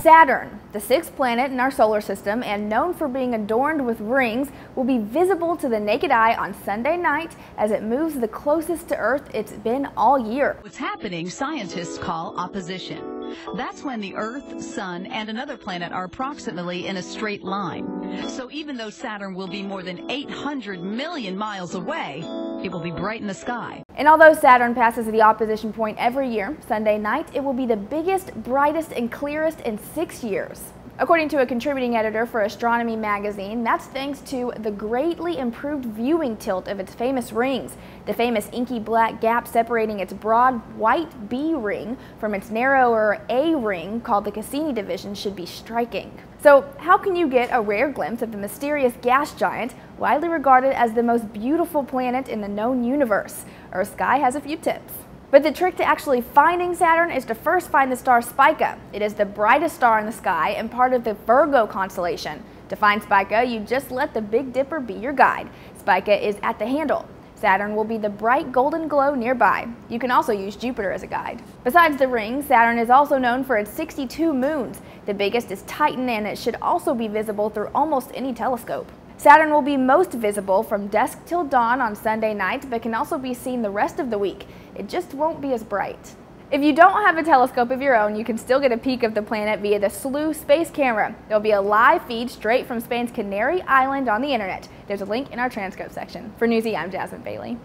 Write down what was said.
Saturn, the sixth planet in our solar system and known for being adorned with rings, will be visible to the naked eye on Sunday night as it moves the closest to Earth it's been all year. What's happening, scientists call opposition. That's when the Earth, Sun, and another planet are approximately in a straight line. So even though Saturn will be more than 800 million miles away, it will be bright in the sky. And although Saturn passes the opposition point every year, Sunday night it will be the biggest, brightest, and clearest in six years. According to a contributing editor for Astronomy magazine, that's thanks to the greatly improved viewing tilt of its famous rings. The famous inky black gap separating its broad white B ring from its narrower A ring called the Cassini division should be striking. So how can you get a rare glimpse of the mysterious gas giant, widely regarded as the most beautiful planet in the known universe? Earth Sky has a few tips. But the trick to actually finding Saturn is to first find the star Spica. It is the brightest star in the sky and part of the Virgo constellation. To find Spica, you just let the Big Dipper be your guide. Spica is at the handle. Saturn will be the bright golden glow nearby. You can also use Jupiter as a guide. Besides the ring, Saturn is also known for its 62 moons. The biggest is Titan and it should also be visible through almost any telescope. Saturn will be most visible from dusk till dawn on Sunday night, but can also be seen the rest of the week. It just won't be as bright. If you don't have a telescope of your own, you can still get a peek of the planet via the Slooh space camera. There'll be a live feed straight from Spain's Canary Island on the internet. There's a link in our transcript section. For Newsy, I'm Jasmine Bailey.